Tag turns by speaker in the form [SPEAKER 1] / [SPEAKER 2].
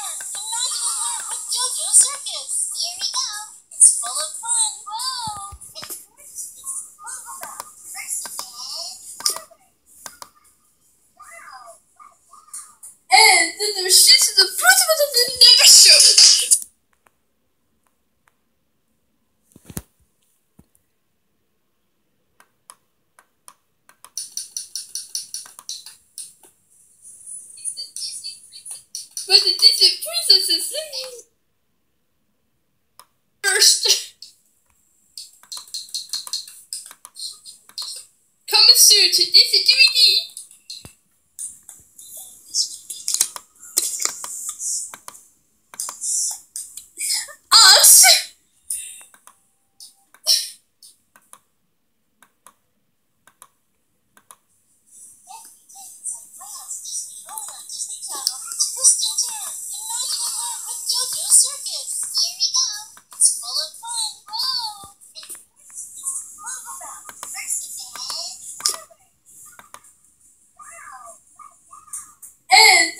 [SPEAKER 1] Imagine a lab with JoJo Circus. Here we go. But the Disney princesses first. Coming soon to Disney DVD.